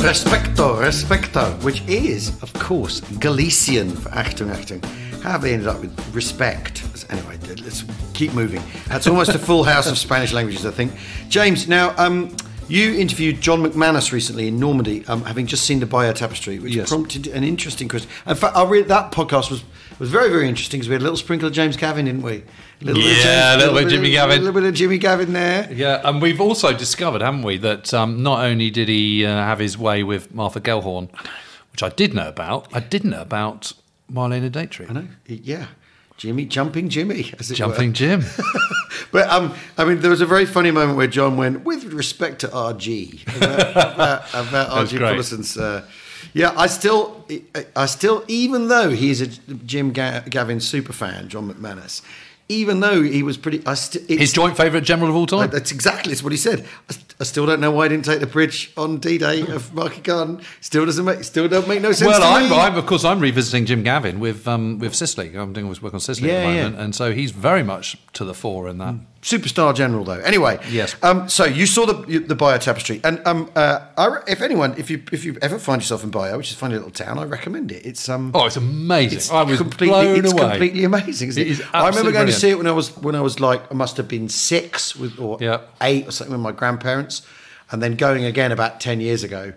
Respecto, respecto, which is, of course, Galician for Achtung, Achtung. How have they ended up with respect? Anyway, let's keep moving. That's almost a full house of Spanish languages, I think. James, now, um, you interviewed John McManus recently in Normandy, um, having just seen the Bayeux Tapestry, which Yes. prompted an interesting question. In fact, I read that podcast was was very very interesting because we had a little sprinkle of James Gavin, didn't we? A little Yeah, a little bit of Jimmy Gavin. A little bit of Jimmy Gavin there. Yeah, and we've also discovered, haven't we, that um, not only did he uh, have his way with Martha Gellhorn, which I did know about, I didn't know about Marlene Dietrich. I know. Yeah. Jimmy, jumping Jimmy, as it Jumping were. Jim. But um, I mean, there was a very funny moment where John went, with respect to RG, about, about, about RG great. Uh, yeah, I still, I still, even though he's a Jim Gavin super fan, John McManus, even though he was pretty, I still His joint favourite general of all time. That's exactly what he said. I, st- I still don't know why he didn't take the bridge on D-Day of Market Garden. Still doesn't make, still don't make no sense. Well, to I'm, me. I'm, of course, I'm revisiting Jim Gavin with um, with Sicily. I'm doing his work on Sicily at Yeah, the yeah. moment, and so he's very much to the fore in that. Superstar general though. Anyway, Yes. Um, so you saw the the Bayeux Tapestry, and um, uh, I, re- if anyone, if you if you ever find yourself in Bayeux, which is a funny little town, I recommend it. It's um, Oh, it's amazing! it's I was completely, blown it's away. completely amazing. Isn't it? It is I remember going to see it when I was when I was like I must have been six with or Yeah. eight or something with my grandparents, and then going again about ten years ago,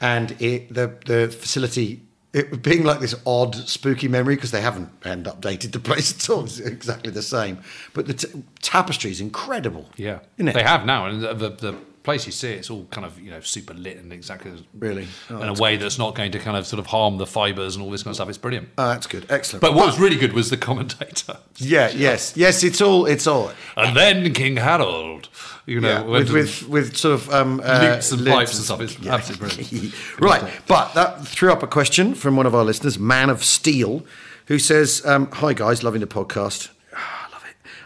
and it the the facility. It being like this odd, spooky memory because they haven't and updated the place at all. It's exactly the same, but the t- tapestry is incredible. Yeah, isn't it? they have now, and the, the, the place you see it's all kind of you know super lit and exactly Really? Oh, in a way that's not going to kind of sort of harm the fibres and all this kind of stuff. It's brilliant. Oh, that's good, excellent. But what was really good was the commentator. yeah, yes, yes, it's all, it's all. And then King Harold, you know, Yeah, with, with with sort of um, uh, and pipes and stuff. It's absolutely brilliant. right, but that threw up a question from one of our listeners, Man of Steel, who says, um, "Hi guys, loving the podcast.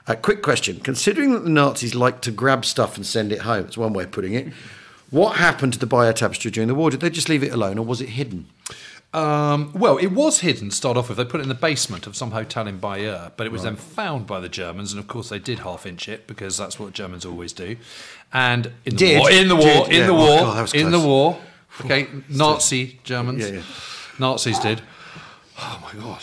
A quick question: Considering that the Nazis like to grab stuff and send it home, that's one way of putting it. What happened to the Bayeux Tapestry during the war? Did they just leave it alone, or was it hidden? Um, well, it was hidden to start off with. They put it in the basement of some hotel in Bayeux, but it was then found by the Germans, and of course they did half inch it because that's what Germans always do. And in the Did. war, in the war, Did, in yeah. the Oh, war, God, that was in the war. Okay, Nazi Germans, Yeah, yeah. Nazis did. Oh my god!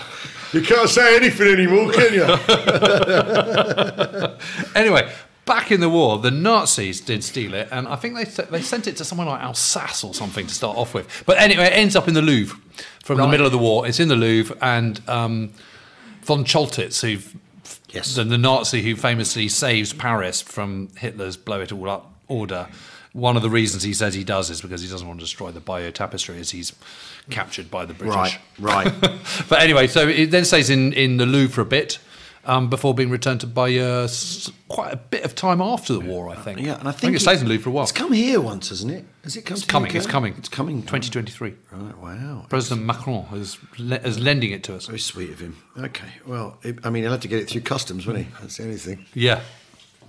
You can't say anything anymore, can you? Anyway, back in the war, the Nazis did steal it, and I think they they sent it to somewhere like Alsace or something to start off with. But anyway, it ends up in the Louvre from the middle of the war. It's in the Louvre, and um, von Choltitz, who Yes. the, the Nazi who famously saves Paris from Hitler's blow it all up order. One of the reasons he says he does is because he doesn't want to destroy the Bayeux Tapestry as he's captured by the British. right, right. But anyway, so it then stays in, in the Louvre for a bit um, before being returned to Bayeux s- quite a bit of time after the war, I think. Yeah, and I think, it stays in the Louvre for a while. It's come here once, hasn't it? Has it come? It's coming, it's coming. It's coming. 2023. Right. Wow. President Macron is, le- is lending it to us. Very sweet of him. Okay. Well, it, I mean, he'll have to get it through customs, won't he? That's the only thing. Yeah.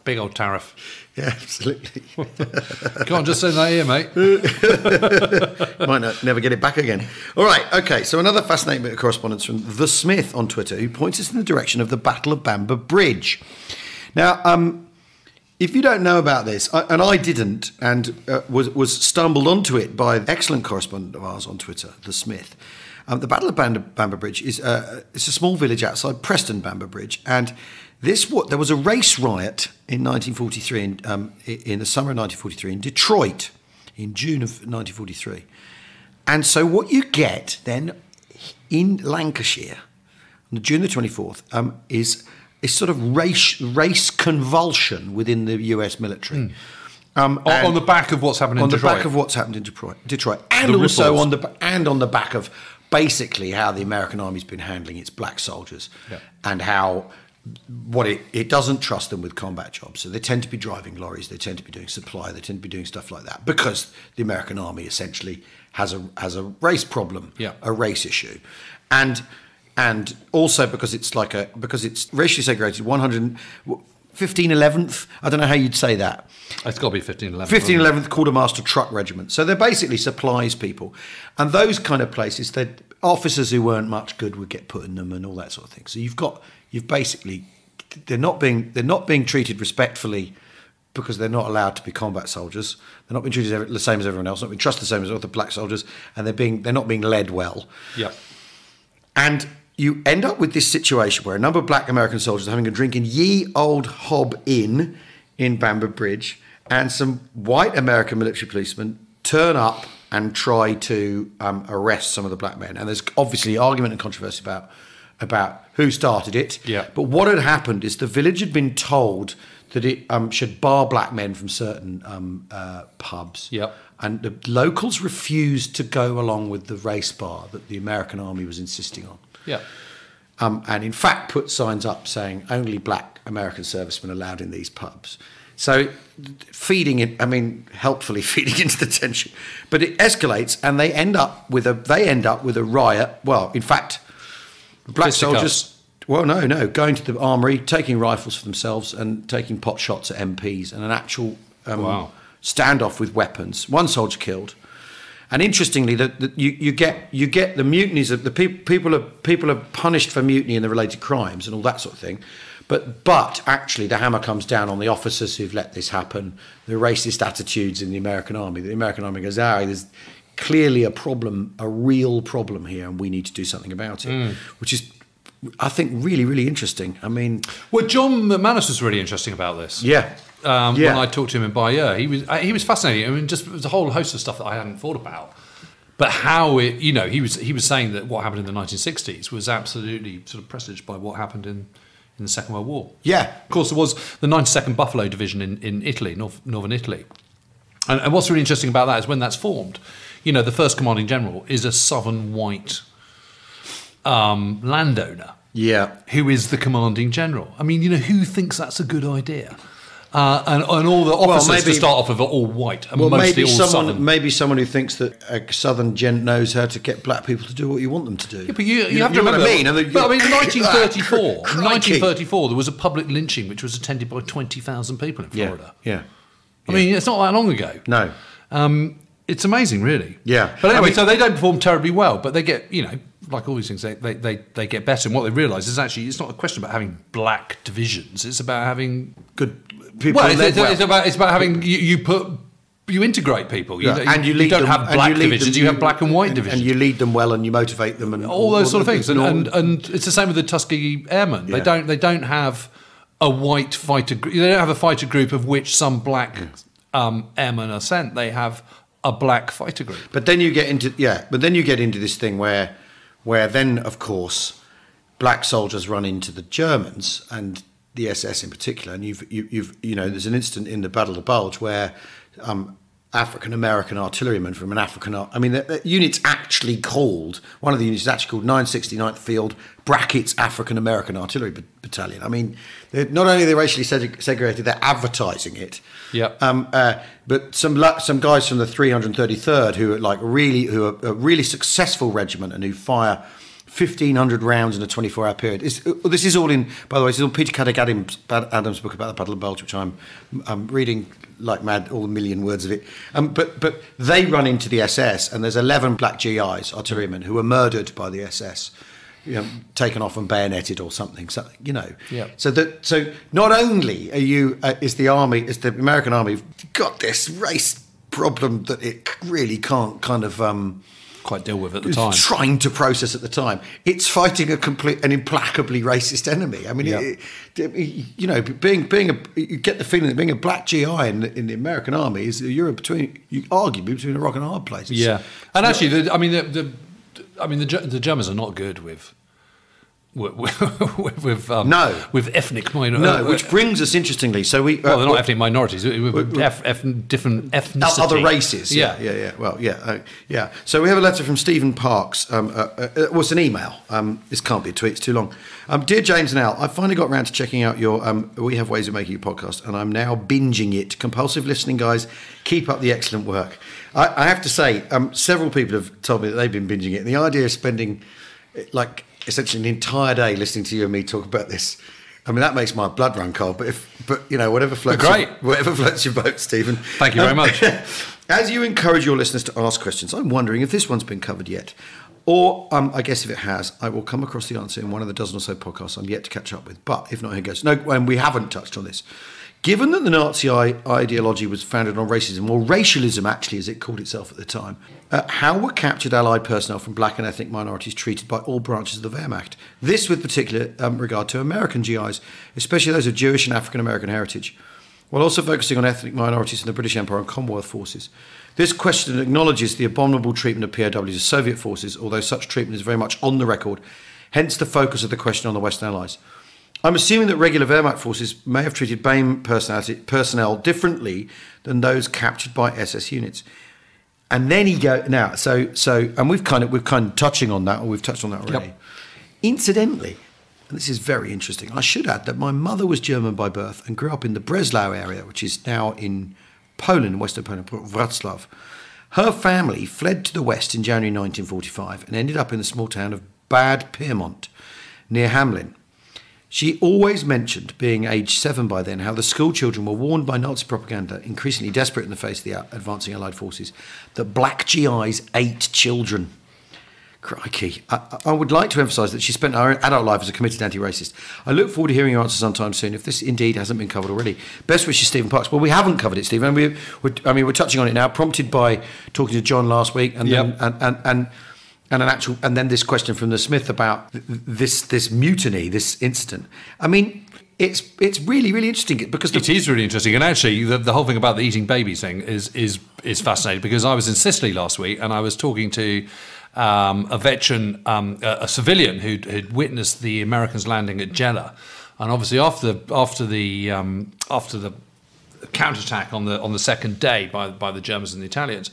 Big old tariff. Yeah, absolutely. Can't just send that here, mate. Might not, never get it back again. All right. Okay. So another fascinating bit of correspondence from the Smith on Twitter, who points us in the direction of the Battle of Bamber Bridge. Now, um, if you don't know about this, I, and I didn't, and uh, was was stumbled onto it by an excellent correspondent of ours on Twitter, the Smith. Um, the Battle of Bamber, Bamber Bridge is uh, it's a small village outside Preston, Bamber Bridge, and this what there was a race riot in 1943 in, um, in the summer of 1943 in Detroit in June of 1943, and so what you get then in Lancashire on June the 24th um, is a sort of race race convulsion within the US military. Um, On, the back of what's happened in Detroit. on the back of what's happened in Detroit, Detroit, and The also ripples. on the and on the back of basically how the American army's been handling its black soldiers, Yeah. and how what it, it doesn't trust them with combat jobs. So they tend to be driving lorries, they tend to be doing supply, they tend to be doing stuff like that because the American army essentially has a has a race problem, Yeah. a race issue, and and also because it's like a because it's racially segregated. One hundred 15 11th. I don't know how you'd say that. It's got to be 15, 11. 15 11th Quartermaster Truck Regiment. So they're basically supplies people. And those kind of places, they officers who weren't much good would get put in them and all that sort of thing. So you've got, you've basically, they're not being, they're not being treated respectfully because they're not allowed to be combat soldiers. They're not being treated the same as everyone else, not being trusted the same as other black soldiers, and they're being, they're not being led well. Yeah. And you end up with this situation where a number of black American soldiers are having a drink in Ye Old Hob Inn in Bamber Bridge, and some white American military policemen turn up and try to um, arrest some of the black men. And there's obviously argument and controversy about about who started it. Yeah. But what had happened is the village had been told that it um, should bar black men from certain um, uh, pubs. Yep. And the locals refused to go along with the race bar that the American army was insisting on. Yeah. Um, and in fact put signs up saying only black American servicemen allowed in these pubs. So feeding it, I mean, helpfully feeding into the tension, but it escalates, and they end up with a they end up with a riot. Well, in fact, black soldiers. Well, no, no, going to the armory, taking rifles for themselves, and taking pot shots at MPs, and an actual um, Wow. standoff with weapons. One soldier killed. And interestingly, that you, you get you get the mutinies of the people people are people are punished for mutiny and the related crimes and all that sort of thing, but but actually the hammer comes down on the officers who've let this happen, the racist attitudes in the American army. The American army goes, ah, there's clearly a problem, a real problem here, and we need to do something about it, which is, I think, really really interesting. I mean, Well, John McManus was really interesting about this. yeah, Um, Yeah. When I talked to him in Bayeux, he was uh, he was fascinating. I mean, just a whole host of stuff that I hadn't thought about. But how it, you know, he was he was saying that what happened in the 1960s was absolutely sort of presaged by what happened in in the Second World War. yeah, Of course, there was the 92nd Buffalo Division in, in Italy, North, northern Italy. And, and what's really interesting about that is when that's formed, you know, the first commanding general is a southern white um, landowner yeah. who is the commanding general. I mean, you know, who thinks that's a good idea? Uh, and, and all the officers maybe- to start off with are all white and Well, mostly maybe all someone, southern. maybe someone who thinks that a southern gent knows how to get black people to do what you want them to do. Yeah, but you, you, have to remember. what I mean. And then but I mean, 1934, Ah, 1934, there was a public lynching which was attended by 20,000 people in Yeah, Florida. yeah. I mean, it's not that long ago. No. Um, it's amazing, really. Yeah. But anyway, I mean- so they don't perform terribly well, but they get, you know, like all these things, they, they, they, they get better. And what they realise is actually it's not a question about having black divisions, it's about having. Good people. Well, it's, well. it's about, it's about having. You, you put. You integrate people, you, Yeah, and you, lead don't them, have black you divisions. them- you have black and white and, divisions, and you lead them well, and you motivate them, and all those sort of things. And, and and it's the same with the Tuskegee Airmen. They don't they don't have a white fighter. They don't have a fighter group of which some black um, airmen are sent. They have a black fighter group. But then you get into yeah, but then you get into this thing where where then of course black soldiers run into the Germans and the SS in particular, and you've you, you've you know there's an incident in the Battle of the Bulge where um, African American artillerymen from an African I mean the, unit's actually called one of the units is actually called 969th Field brackets African American Artillery Bat- Battalion. I mean they're, not only they're they racially seg- segregated, they're advertising it. Yeah. Um, uh, but some la- some guys from the 333rd who are like really who are a really successful regiment and who fire 1500 rounds in a 24 hour period. Is, uh, this is all in, by the way, this is all Peter Caddick Adams, Adams' book about the Battle of Bulge, which I'm, I'm reading like mad, all the million words of it. Um, but, but they run into the SS, and there's 11 black GIs, artillerymen, who are murdered by the SS. You know, taken off and bayoneted or something, something you know. Yeah. So that so not only are you uh, is the army is the American army got this race problem that it really can't kind of um, Quite deal with at the time. trying to process at the time. It's fighting a complete an implacably racist enemy. I mean, Yeah. it, it- you know, being being a you get the feeling that being a black GI in, the- in the American army is you're between you arguably between a rock and a hard place. It's- Yeah, and actually, the, I mean, the, the I mean, the, the Germans are not good with. With, with, um, No. with ethnic minorities. No, which brings us interestingly. So we well, uh, they're not ethnic minorities. With, with eth- eth- different ethnicity. other races. Yeah, yeah, yeah. Well, yeah, uh, yeah. So we have a letter from Stephen Parks. Um, uh, uh, it was an email. Um, this can't be a tweet; it's too long. Um, Dear James and Al, I finally got around to checking out your um, "We Have Ways of Making You" podcast, and I'm now binging it. Compulsive listening, guys. Keep up the excellent work. I, I have to say, um, several people have told me that they've been binging it. And the idea of spending like essentially an entire day listening to you and me talk about this I mean, that makes my blood run cold. But if, but you know, whatever floats, Great. Your, whatever floats your boat, Stephen. Thank you very much. As you encourage your listeners to ask questions, I'm wondering if this one's been covered yet, or um, I guess if it has, I will come across the answer in one of the dozen or so podcasts I'm yet to catch up with. But if not, here goes. No, and we haven't touched on this. Given that the Nazi ideology was founded on racism, or racialism actually, as it called itself at the time, uh, how were captured Allied personnel from black and ethnic minorities treated by all branches of the Wehrmacht? This with particular um, regard to American GIs, especially those of Jewish and African American heritage, while also focusing on ethnic minorities in the British Empire and Commonwealth forces. This question acknowledges the abominable treatment of POWs of Soviet forces, although such treatment is very much on the record, hence the focus of the question on the Western Allies. I'm assuming that regular Wehrmacht forces may have treated BAME personality, personnel differently than those captured by SS units. And then he go now. So so, and we've kind of we've kind of touching on that, or we've touched on that already. Yep. Incidentally, and this is very interesting. I should add that my mother was German by birth and grew up in the Breslau area, which is now in Poland, Western Poland, Wrocław. Her family fled to the west in January 1945 and ended up in the small town of Bad Pyrmont, near Hamlin. She always mentioned, being aged seven by then, how the school children were warned by Nazi propaganda, increasingly desperate in the face of the advancing Allied forces, that black GIs ate children. Crikey. I, I would like to emphasise that she spent her adult life as a committed anti racist. I look forward to hearing your answer sometime soon, if this indeed hasn't been covered already. Best wishes, Stephen Parks. Well, we haven't covered it, Stephen. We, we're, I mean, we're touching on it now, prompted by talking to John last week and, then, and, and, and and an actual and then this question from the Smith about this this mutiny, this incident. I mean, it's it's really really interesting because the, It is really interesting, and actually, the, the whole thing about the eating babies thing is is is fascinating because I was in Sicily last week and I was talking to um, a veteran, um, a, a civilian who'd, who'd witnessed the Americans landing at Gela, and obviously after after the um, after the counterattack on the on the second day by by the Germans and the Italians.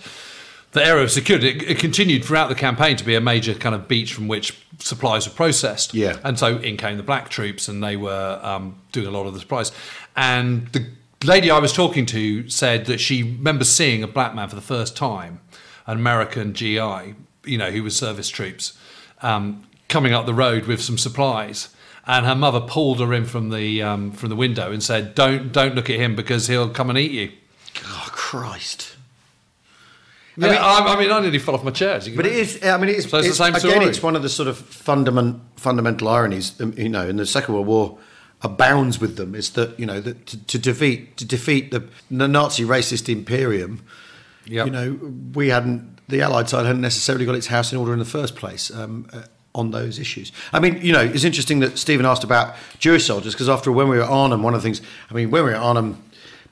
The area was secured. It, it continued throughout the campaign to be a major kind of beach from which supplies were processed. Yeah. And so in came the black troops, and they were um, doing a lot of the supplies. And the lady I was talking to said that she remembers seeing a black man for the first time, an American GI, you know, who was service troops, um, coming up the road with some supplies. And her mother pulled her in from the um, from the window and said, "Don't don't look at him because he'll come and eat you." oh Christ. Yeah, I mean, I, I mean, I nearly fell off my chair. as you can But it is. I mean, it's, So it's the it's- same again. It's one of the sort of fundament, fundamental ironies. um, You know, in the Second World War, abounds with them. Is that you know that to, to defeat to defeat the, the Nazi racist imperium. Yep. You know, we hadn't the Allied side hadn't necessarily got its house in order in the first place. Um, uh, on those issues, I mean, you know, it's interesting that Stephen asked about Jewish soldiers because after when we were at Arnhem, one of the things, I mean, when we were at Arnhem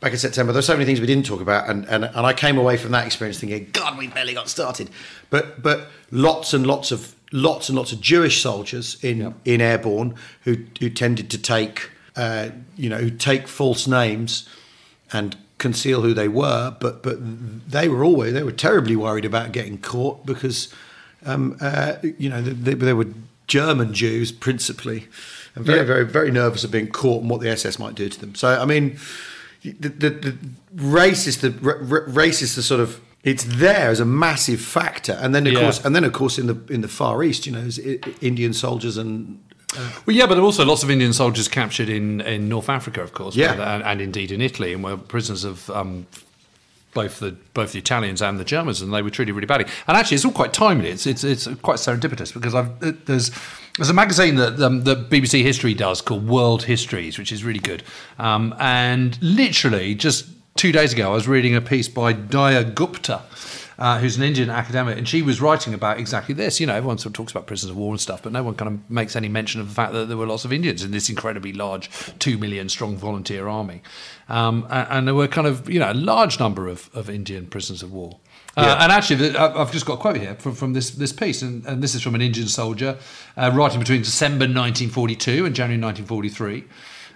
back in September, there's so many things we didn't talk about, and, and and I came away from that experience thinking, God, we barely got started. But but lots and lots of lots and lots of Jewish soldiers in Yep. in airborne who who tended to take uh, you know who take false names and conceal who they were, but but they were always they were terribly worried about getting caught because um, uh, you know they, they were German Jews principally, and very Yeah. very very nervous of being caught and what the SS might do to them. So I mean, the the, the race is the r- race is the sort of it's there as a massive factor, and then of Yeah. course and then of course in the in the Far East, you know, Indian soldiers and Well, yeah, but there are also lots of Indian soldiers captured in, in North Africa, of course, Yeah. where- and, and indeed in Italy, and were prisoners of um, both the both the Italians and the Germans, and they were treated really badly. And actually, it's all quite timely. It's it's, it's quite serendipitous because I've it- there's there's a magazine that um, BBC History does called World Histories, which is really good. Um, and literally, just two days ago, I was reading a piece by Diya Gupta uh, who's an Indian academic, and she was writing about exactly this. You know, everyone sort of talks about prisoners of war and stuff, but no one kind of makes any mention of the fact that there were lots of Indians in this incredibly large, two million strong volunteer army, um, and, and there were kind of you know a large number of, of Indian prisoners of war. Uh, and actually, the- I- I've just got a quote here from, from this, this piece, and, and this is from an Indian soldier uh, writing between December 1942 and January 1943.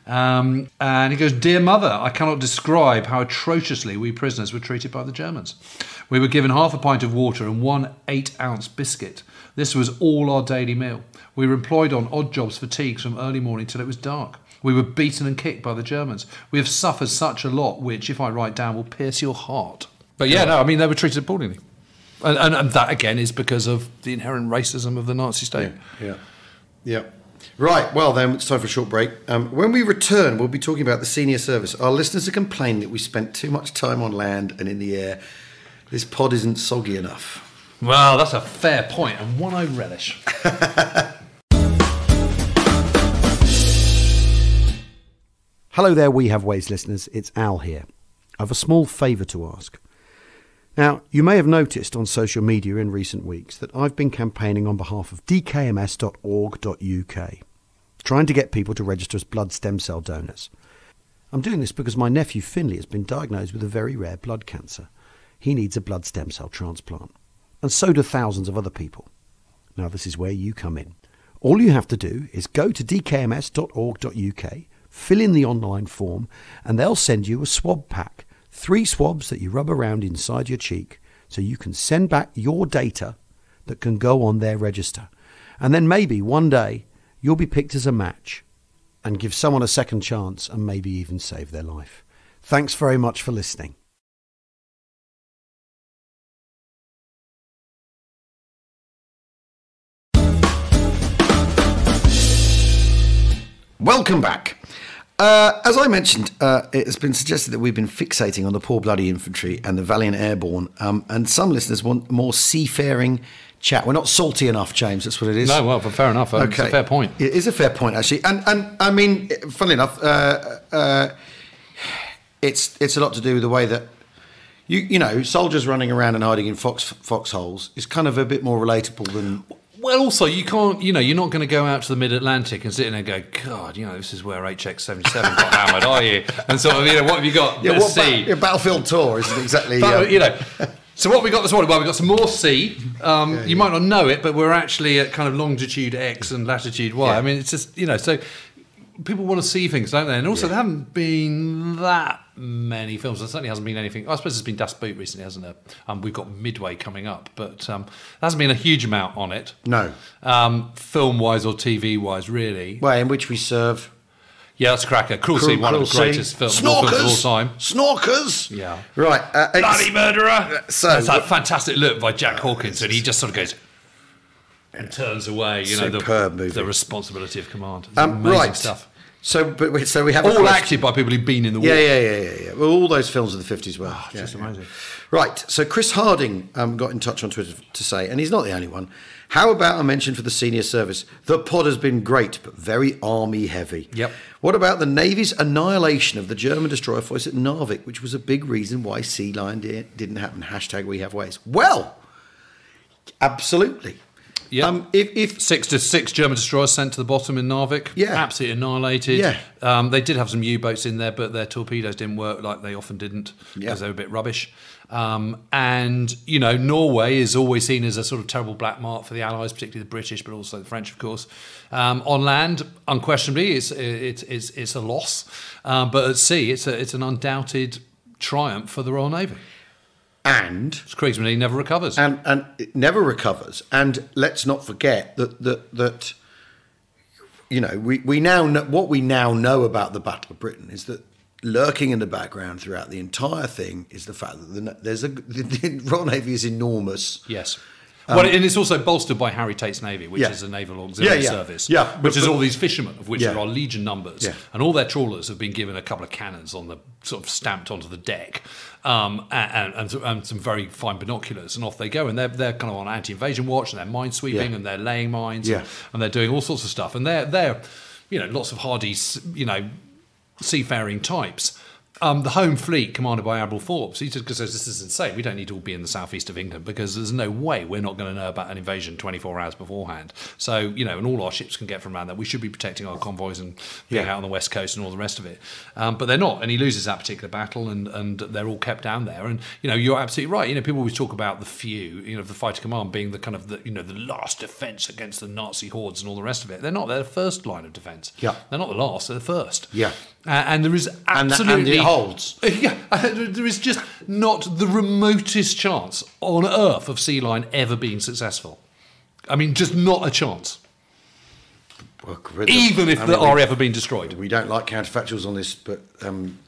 Um, and he goes, Dear mother, I cannot describe how atrociously we prisoners were treated by the Germans. We were given half a pint of water and one eight ounce biscuit. This was all our daily meal. We were employed on odd jobs fatigues from early morning till it was dark. We were beaten and kicked by the Germans. We have suffered such a lot, which, if I write down, will pierce your heart. But yeah, no, I mean, they were treated appallingly. And, and, and that, again, is because of the inherent racism of the Nazi state. Yeah, yeah. Right, well then, it's time for a short break. Um, when we return, we'll be talking about the senior service. Our listeners are complaining that we spent too much time on land and in the air. This pod isn't soggy enough. Well, that's a fair point and one I relish. Hello there, We Have Ways listeners. It's Al here. I have a small favour to ask. Now, you may have noticed on social media in recent weeks that I've been campaigning on behalf of dkms.org.uk, trying to get people to register as blood stem cell donors. I'm doing this because my nephew Finley has been diagnosed with a very rare blood cancer. He needs a blood stem cell transplant. And so do thousands of other people. Now, this is where you come in. All you have to do is go to dkms.org.uk, fill in the online form, and they'll send you a swab pack. Three swabs that you rub around inside your cheek so you can send back your data that can go on their register. And then maybe one day you'll be picked as a match and give someone a second chance and maybe even save their life. Thanks very much for listening. Welcome back. Uh, as I mentioned, uh, it has been suggested that we've been fixating on the poor bloody infantry and the valiant airborne, um, and some listeners want more seafaring chat. We're not salty enough, James. That's what it is. No, well, fair enough. Um, It's a fair point. It is a fair point, actually, and and I mean, funnily enough, uh, uh, it's it's a lot to do with the way that you you know soldiers running around and hiding in fox foxholes is kind of a bit more relatable than Well, also, you can't, you know, you're not going to go out to the mid Atlantic and sit in there and go, God, you know, this is where HX 77 got hammered, are you? And sort of, you know, what have you got? yeah. What ba- see. yeah, battlefield tour isn't exactly But, uh, you know, so what we got this morning? Well, we got some more sea. Um, you might not know it, but we're actually at kind of longitude X and latitude Y. Yeah. I mean, it's just you know, so people want to see things, don't they? And also, there haven't been that many films. There certainly hasn't been anything. I suppose there's been Das Boot recently, hasn't there? Um, we've got Midway coming up, but um, there hasn't been a huge amount on it. no Um, film wise or TV wise, really. way in which we serve Yeah, that's a cracker. Cruel Sea, one of the greatest films, Snorkers of all time. Snorkers. Yeah. Right. Uh, Bloody murderer! So- That's that fantastic look by Jack Hawkins, and he just sort of goes and turns away. You know, the, the responsibility of command. Um, amazing right. stuff. So, but we- so we have All acted by people who've been in the war. Yeah, yeah, yeah, yeah, yeah. Well, all those films of the fifties were. Oh, yeah, just yeah. amazing. Right. So Chris Harding um, got in touch on Twitter to say, and he's not the only one. How about a mention for the senior service? The pod has been great, but very army heavy. Yep. What about the Navy's annihilation of the German destroyer force at Narvik, which was a big reason why Sea Lion didn't happen? Hashtag We Have Ways. Well, absolutely. Yeah. Um, if, if Six to six German destroyers sent to the bottom in Narvik. Yeah. Absolutely annihilated. Yeah. Um, they did have some U boats in there, but their torpedoes didn't work like they often didn't because Yeah. they were a bit rubbish. Um, and, you know, Norway is always seen as a sort of terrible black mark for the Allies, particularly the British, but also the French, of course. Um, on land, unquestionably, it's, it's, it's, it's a loss. Um, but at sea, it's, a, it's an undoubted triumph for the Royal Navy. And it's Kriegsman, he never recovers. and and it never recovers. And let's not forget that that that you know we, we now know what we now know about the Battle of Britain is that lurking in the background throughout the entire thing is the fact that the, there's a the Royal Navy is enormous. Yes. Well, and it's also bolstered by Harry Tate's Navy, which Um, Yeah. is a naval auxiliary Yeah, yeah. service, Yeah, which but- is all these fishermen, of which there are legion numbers, and all their trawlers have been given a couple of cannons on the sort of stamped onto the deck, um, and, and, and, some very fine binoculars, and off they go, and they're they're kind of on anti-invasion watch, and they're mine sweeping, Yeah. and they're laying mines, and, and they're doing all sorts of stuff, and they're they're you know lots of hardy, you know, seafaring types. Um, the home fleet, commanded by Admiral Forbes, he just says this is insane. We don't need to all be in the southeast of England because there's no way we're not going to know about an invasion 24 hours beforehand. So you know, and all our ships can get from around there. We should be protecting our convoys and being Yeah. out on the west coast and all the rest of it. Um, but they're not, and he loses that particular battle, and and they're all kept down there. And you know, you're absolutely right. You know, people always talk about the few, you know, the fighter command being the kind of the you know the last defence against the Nazi hordes and all the rest of it. They're not. They're the first line of defence. Yeah. they're not the last. They're the first. Yeah. Uh, and there is And, that- absolutely holds. yeah, there is just not the remotest chance on earth of Sea Lion ever being successful. I mean, just not a chance. Well, Even if I they mean, are we- ever being destroyed. We don't like counterfactuals on this, but um,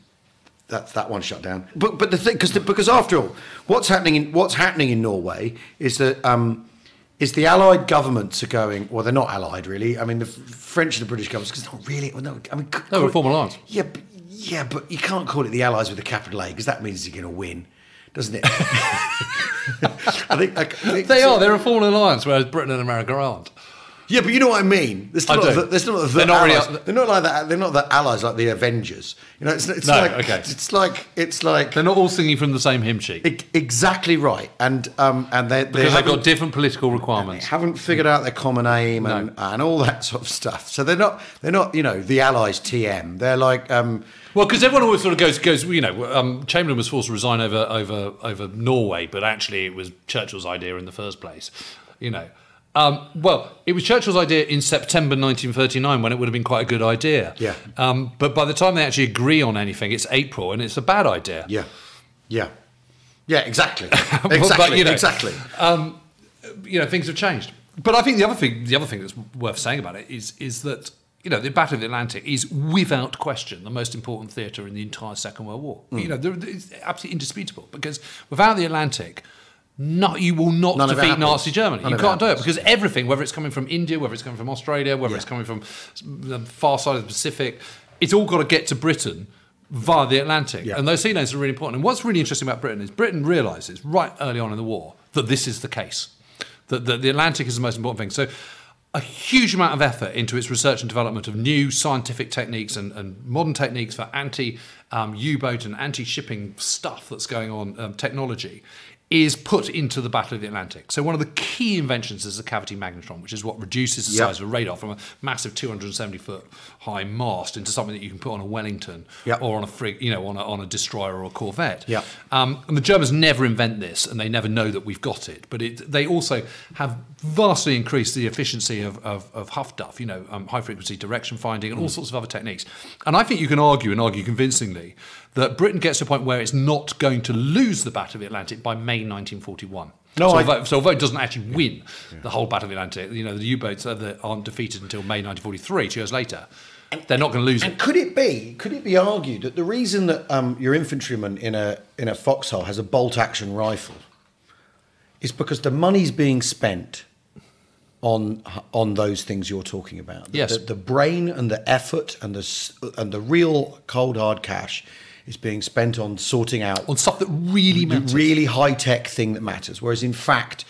that's that one shut down. But but the thing, because because after all, what's happening in what's happening in Norway is that um, is the Allied governments are going. Well, they're not allied, really. I mean, the French and the British governments, because not really. Well, no, I mean, c- They were call a former alliance. Yeah, but, yeah, but you can't call it the Allies with a capital A because that means you're going to win, doesn't it? I think, I They are. They're a former alliance, whereas Britain and America aren't. Yeah, but you know what I mean. There's I not, do. the, there's not the They're not really- they're not like that. They're not the allies like the Avengers. You know, it's, it's No, like okay. it's like it's like They're not all singing from the same hymn sheet e- exactly right. And um and they they because they've got different political requirements. they requirements. haven't figured out their common aim and, and all that sort of stuff. So they're not they're not you know the allies TM. They're like um Well, because everyone always sort of goes, goes. You know, um, Chamberlain was forced to resign over over over Norway, but actually it was Churchill's idea in the first place. You know, um, well, it was Churchill's idea in September 1939 when it would have been quite a good idea. Yeah. Um, but by the time they actually agree on anything, it's April, and it's a bad idea. yeah yeah yeah exactly exactly but, you know, exactly. you know things have changed. But I think the other thing, the other thing that's worth saying about it is is that you know the Battle of the Atlantic is without question the most important theatre in the entire Second World War. Hmm. You know, it's absolutely indisputable because without the Atlantic. No, you will not None defeat. Nazi Germany. None you can't do it because everything, whether it's coming from India, whether it's coming from Australia, whether Yeah. it's coming from the far side of the Pacific, it's all got to get to Britain via the Atlantic. Yeah. And those sea lanes are really important. And what's really interesting about Britain is Britain realises right early on in the war that this is the case, that, that the Atlantic is the most important thing. So a huge amount of effort into its research and development of new scientific techniques and, and modern techniques for anti um, U-boat and anti-shipping stuff that's going on, um, technology, is put into the Battle of the Atlantic. So one of the key inventions is the cavity magnetron, which is what reduces the Yep. size of a radar from a massive 270 foot high mast into something that you can put on a Wellington Yep. or on a frig, you know, on a, on a destroyer or a corvette. Yep. Um, and the Germans never invent this, and they never know that we've got it. But it, they also have vastly increased the efficiency of, of, of Huff Duff, you know, um, high frequency direction finding, and all sorts of other techniques. And I think you can argue, and argue convincingly, that Britain gets to a point where it's not going to lose the Battle of the Atlantic by May 1941. No, so, I- although, so although it doesn't actually win the whole Battle of the Atlantic, you know, the U-boats are the, aren't defeated until May 1943, two years later. They're not going to lose And it. could it be? Could it be argued that the reason that um, your infantryman in a in a foxhole has a bolt action rifle is because the money's being spent on on those things you're talking about. Yes. the, the brain and the effort and the and the real cold hard cash is being spent on sorting out On stuff that really matters. really high tech thing that matters. Whereas in fact,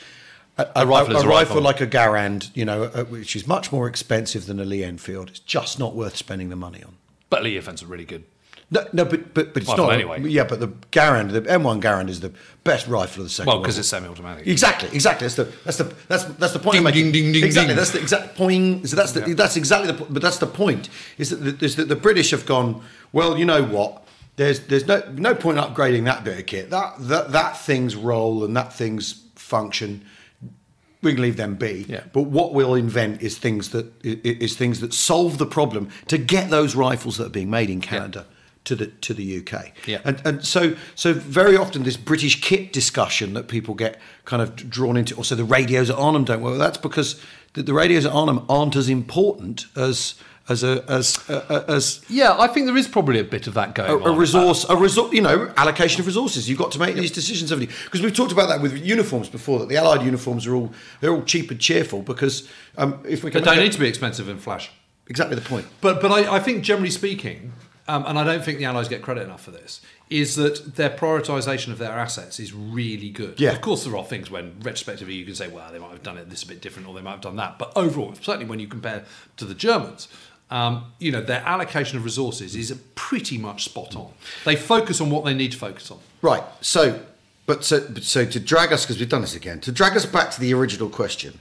a, a, A rifle a rifle. rifle like a Garand, you know, uh, which is much more expensive than a Lee Enfield, it's just not worth spending the money on. But Lee Enfields are really good. No, no, but but, but it's Rifle not anyway. Yeah, but the Garand, the M1 Garand, is the best rifle of the second. Well, because it's semi-automatic. Exactly, exactly. That's the that's the that's that's the point. Ding, I'm making. ding, ding, ding, exactly. ding. That's the exact point. So that's the, Yeah. that's exactly the. But that's the point. Is that the, is that the British have gone? Well, you know what? There's there's no no point in upgrading that bit of kit. That that that thing's role and that thing's function. We can leave them be. Yeah. But what we'll invent is things that is things that solve the problem to get those rifles that are being made in Canada. To the to the UK, Yeah. and and so so very often this British kit discussion that people get kind of drawn into, or so the radios at Arnhem don't work. Well, that's because the, the radios at Arnhem aren't as important as as a as a, as Yeah, I think there is probably a bit of that going a, a on. resource, a resource, you know, allocation of resources. You've got to make these decisions, haven't you? Because we've talked about that with uniforms before. That the Allied uniforms are all they're all cheap and cheerful because um, if we They don't need a- to be expensive and flash. exactly the point. But but I, I think generally speaking, um, and I don't think the Allies get credit enough for this, is that their prioritisation of their assets is really good. Yeah. Of course, there are things when retrospectively you can say, well, they might have done it this a bit different, or they might have done that. But overall, certainly when you compare to the Germans. Um, you know their allocation of resources is pretty much spot on. They focus on what they need to focus on. Right. So, but so but so to drag us because we've done this again to drag us back to the original question: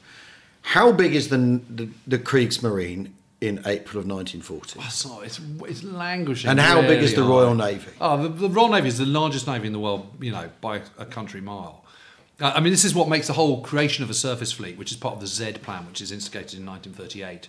How big is the the, the Kriegsmarine in April of 1940? So it's, it's languishing. And how big is the Royal high. Navy? Oh, the, the Royal Navy is the largest navy in the world, you know, by a country mile. Uh, I mean, this is what makes the whole creation of a surface fleet, which is part of the Z plan, which is instigated in 1938,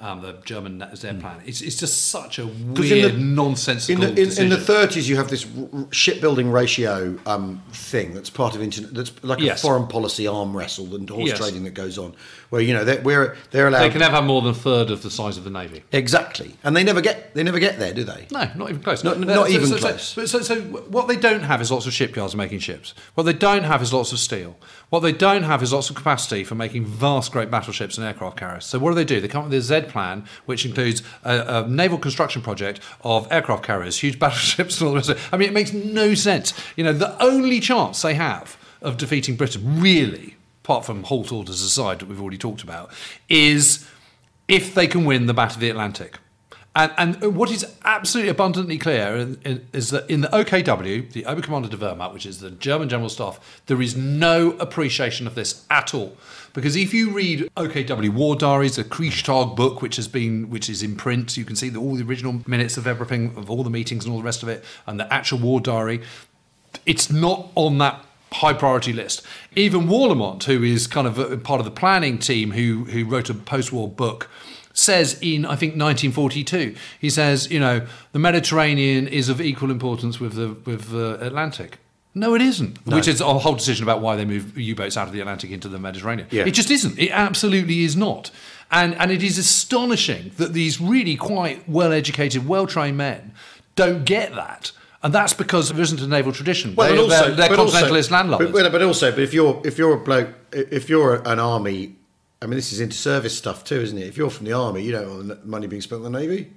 um, the German Z plan. It's, it's just such a in weird, the- nonsensical In the, in, in the 30s, you have this shipbuilding ratio um, thing that's part of internet. That's like Yes. a foreign policy arm wrestle and horse Yes. trading that goes on, where you know they're, we're they're allowed They can never have more than a third of the size of the navy. exactly, and they never get they never get there, do they? No, not even close. Not- Uh, not so- even so, so- close. So, so, so what they don't have is lots of shipyards making ships. What they don't have is lots of steel. What they don't have is lots of capacity for making vast, great battleships and aircraft carriers. So what do they do? They come up with a Z plan, which includes a, a naval construction project of aircraft carriers, huge battleships, and all the rest of it. I mean, it makes no sense. You know, the only chance they have of defeating Britain, really, apart from halt orders aside that we've already talked about, is if they can win the Battle of the Atlantic. And, and what is absolutely abundantly clear in- in- is that in the OKW, the Oberkommando der Wehrmacht, which is the German General Staff, there is no appreciation of this at all. Because if you read OKW war diaries, the Kriegstagebuch, which has been, which is in print, you can see the, all the original minutes of everything, of all the meetings and all the rest of it, and the actual war diary, it's not on that high priority list. Even Warlimont, who is kind of a, part of the planning team, who who wrote a post-war book, says in I think 1942, he says, you know, the Mediterranean is of equal importance with the with the Atlantic. No, it isn't. Which is a whole decision about why they move U-boats out of the Atlantic into the Mediterranean. Yeah. It just isn't. It absolutely is not. And and it is astonishing that these really quite well-educated, well-trained men don't get that. And that's because there isn't a naval tradition. Well, they, and also, they're, they're but also- continentalist landlubbers. But, but also, but if you're if you're a bloke, if you're an army, I mean, this is inter-service stuff too, isn't it? If you're from the army, you don't want the money being spent on the navy.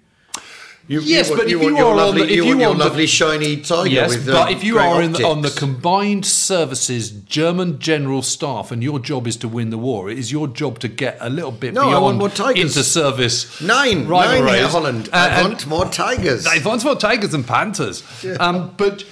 You, Yes, you but you if you are on lovely, the- if you you want your are on the- lovely shiny tiger. Yes, with, but um, if you are in the, on the combined services German general staff and your job is to win the war, it is your job to get a little bit No, I beyond more tigers. into service. nine, nine, rivalries. Herr Holland. Uh, I want more tigers. They want more tigers and panthers. Um, but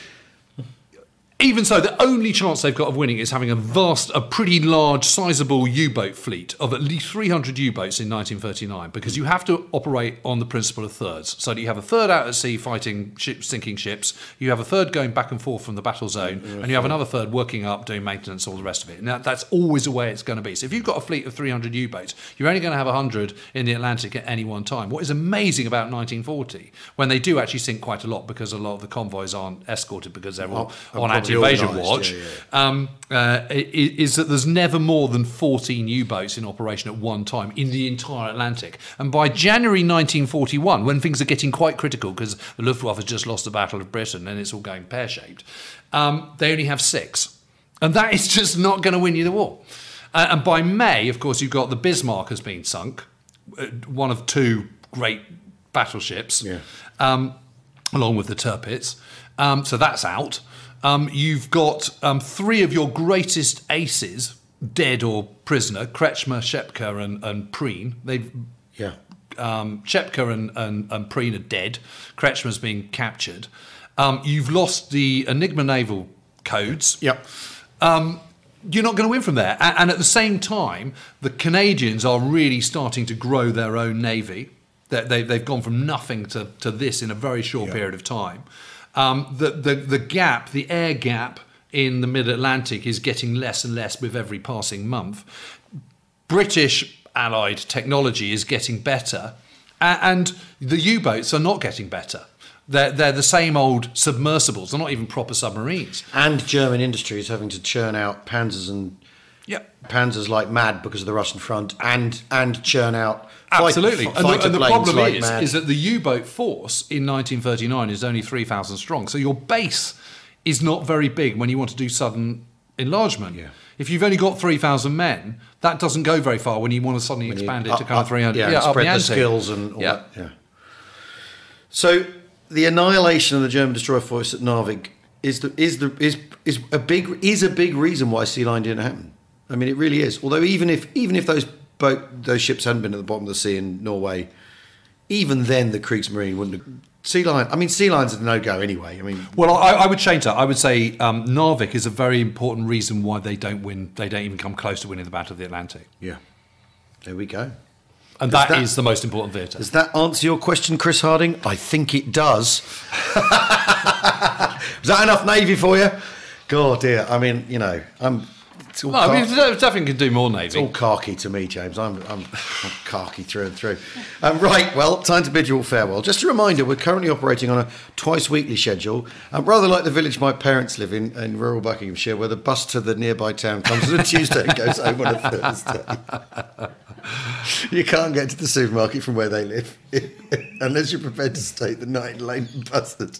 even so, the only chance they've got of winning is having a vast, a pretty large, sizable U-boat fleet of at least 300 U-boats in 1939, because you have to operate on the principle of thirds. So you have a third out at sea fighting ship, sinking ships, you have a third going back and forth from the battle zone, and you have another third working up, doing maintenance, all the rest of it. Now that's always the way it's going to be. So if you've got a fleet of 300 U-boats, you're only going to have 100 in the Atlantic at any one time. What is amazing about 1940, when they do actually sink quite a lot because a lot of the convoys aren't escorted because they're all Oh, on probably anti-invasion watch, yeah, Um, uh, is that there's never more than 14 U-boats in operation at one time in the entire Atlantic. And by January 1941, when things are getting quite critical because the Luftwaffe has just lost the Battle of Britain and it's all going pear-shaped, um, they only have six. And that is just not going to win you the war. Uh, and by May, of course, you've got the Bismarck has been sunk, uh, one of two great battleships, Yeah. um, along with the Tirpitz. Um, so that's out. Um, you've got um, three of your greatest aces dead or prisoner Kretschmer, Schepke, and, and Prien. They've yeah. um, Schepke and, and, and Prien are dead. Kretschmer's been captured. Um, you've lost the Enigma naval codes Yep. um, you're not going to win from there. A- And at the same time, the Canadians are really starting to grow their own navy. They- they- They've gone from nothing to, to this in a very short Yeah. period of time. Um, the, the, the gap, the air gap in the mid Atlantic is getting less and less with every passing month. British allied technology is getting better, and the U boats are not getting better. They're, they're the same old submersibles, they're not even proper submarines. And German industry is having to churn out Panzers and Yep. Panzers like mad because of the Russian front, and and churn out Absolutely. f- and, the, and the problem like is, mad. is that the U-boat force in 1939 is only 3,000 strong. So your base is not very big when you want to do sudden enlargement. Yeah. If you've only got 3,000 men, that doesn't go very far when you want to suddenly When expand it up- to kind of 300. Yeah, and up spread the, ante. skills and all Yeah. that. Yeah. So the annihilation of the German destroyer force at Narvik is the is the is is a big is a big reason why Sea Lion didn't happen. I mean, it really is. Although even if even if those boat those ships hadn't been at the bottom of the sea in Norway, even then the Kriegsmarine wouldn't have. Sea Lion. I mean, Sea Lion's a no go anyway. I mean, Well, I, I would change that. I would say um, Narvik is a very important reason why they don't win. They don't even come close to winning the Battle of the Atlantic, yeah. There we go. and Does that is the most important theatre. Does that answer your question, Chris Harding? I think it does. is that enough Navy for you? God, dear. I mean, you know, I'm It's all, No, I mean, definitely can do more Navy. it's all khaki to me, James. I'm, I'm, I'm khaki through and through. Um, right, well, time to bid you all farewell. Just a reminder, we're currently operating on a twice weekly schedule, um, rather like the village my parents live in in rural Buckinghamshire, where the bus to the nearby town comes on a Tuesday and goes home on a Thursday. you can't get to the supermarket from where they live unless you're prepared to stay the night in Leighton Buzzard.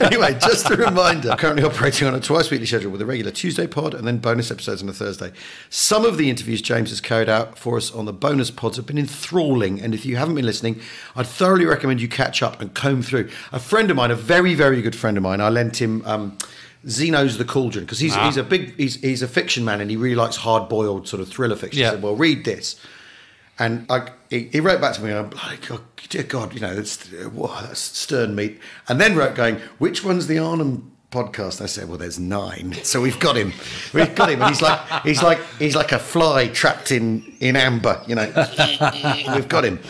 anyway, just a reminder currently operating on a twice weekly schedule with a regular Tuesday pod and then bonus episodes on a Thursday. Some of the interviews James has carried out for us on the bonus pods have been enthralling, and if you haven't been listening, I'd thoroughly recommend you catch up and comb through. A friend of mine, a very, very good friend of mine, I lent him. Um, Zeno's the Cauldron because he's, he's a big he's, he's a fiction man and he really likes hard boiled sort of thriller fiction. Yeah. Said, "Well, read this," And I, he, he wrote back to me, I'm like, oh, dear God, you know, it's, wow, that's stern meat. And then wrote going, which one's the Arnhem podcast? I said, well, there's nine. So we've got him. We've got him. And he's like, he's like, he's like a fly trapped in, in amber, you know. we've got him.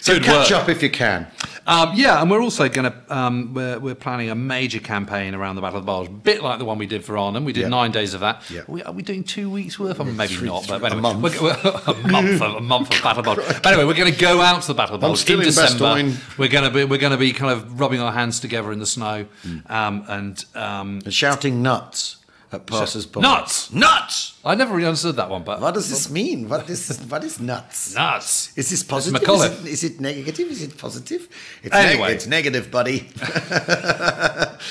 so Good catch work. up if you can. Um, yeah, and we're also going to um, we're, we're planning a major campaign around the Battle of the Bulge, a bit like the one we did for Arnhem. We did Yeah. nine days of that. Yeah. We, are we doing two weeks worth? I mean, maybe Three- not, but three- a anyway, month. We're, we're, a month of a month of Battle of the Bulge. But anyway, we're going to go out to the Battle of I'm Bulge still in in December. We're going to be we're going to be kind of rubbing our hands together in the snow, um, and um, And shouting nuts at passers by. nuts. Nuts! I never really understood that one, but What does this mean? What is, what is nuts? nuts. Is this positive? Is it, is it negative? Is it positive? It's Anyway. it's negative, buddy.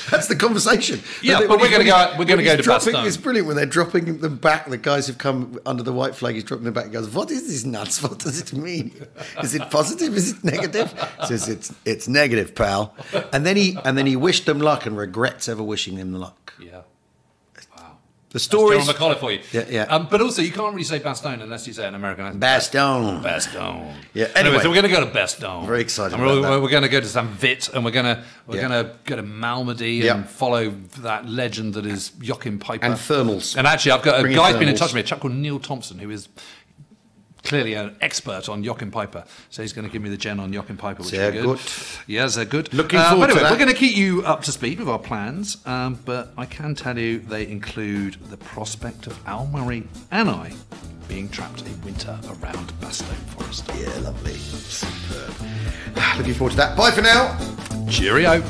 That's the conversation. Yeah, When but we're gonna go- we're gonna go to dropping, Bastogne. It's brilliant when they're dropping them back. The guys who've come under the white flag, he's dropping them back. He goes, "What is this nuts? What does it mean? Is it positive? Is it negative?" He says, "It's it's negative, pal." And then he and then he wished them luck and regrets ever wishing them luck. Yeah. The John stories. McAuliffe for you. Yeah, yeah. Um, but also, you can't really say Bastogne unless you say an American accent. Bastogne. Bastogne. Yeah, Anyway, anyway. so we're going to go to Bastogne. Very excited we're, we're going to go to St. Vith, and we're going to we're Yeah. going to go to Malmedy Yeah. and follow that legend that is Joachim Peiper And thermals. And actually, I've got a Bring in guy's been in touch with me, a chap called Neil Thompson, who is clearly an expert on Joachim Peiper. So he's going to give me the gen on Joachim Peiper, which is good. gut. Yeah, they're good. Looking Uh, forward anyway, that. We're going to keep you up to speed with our plans, um, but I can tell you they include the prospect of Al Murray and I being trapped in winter around Bastogne Forest. Yeah, lovely. Superb. Looking forward to that. Bye for now. Cheerio.